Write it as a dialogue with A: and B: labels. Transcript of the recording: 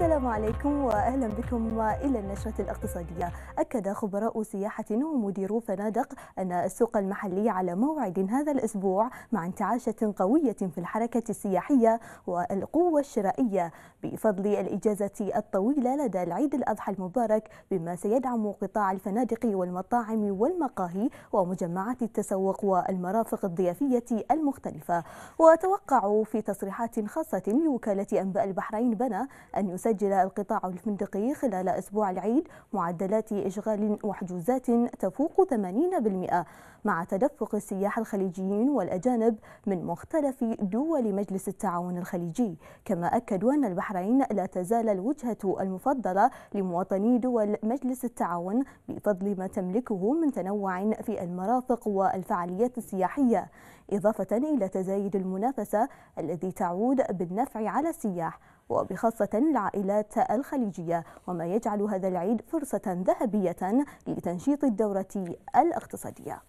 A: السلام عليكم وأهلا بكم إلى النشرة الاقتصادية. أكد خبراء سياحة ومديرو فنادق أن السوق المحلي على موعد هذا الأسبوع مع انتعاشه قوية في الحركة السياحية والقوة الشرائية بفضل الإجازة الطويلة لدى العيد الأضحى المبارك بما سيدعم قطاع الفنادق والمطاعم والمقاهي ومجمعات التسوق والمرافق الضيافية المختلفة. وتوقعوا في تصريحات خاصة لوكالة أنباء البحرين بنا أن يسجل القطاع الفندقي خلال أسبوع العيد معدلات إشغال وحجوزات تفوق 80% مع تدفق السياح الخليجيين والأجانب من مختلف دول مجلس التعاون الخليجي. كما أكدوا أن البحرين لا تزال الوجهة المفضلة لمواطني دول مجلس التعاون بفضل ما تملكه من تنوع في المرافق والفعاليات السياحية. إضافة إلى تزايد المنافسة الذي تعود بالنفع على السياح. وبخاصة العائلات الخليجية وما يجعل هذا العيد فرصة ذهبية لتنشيط الدورة الاقتصادية.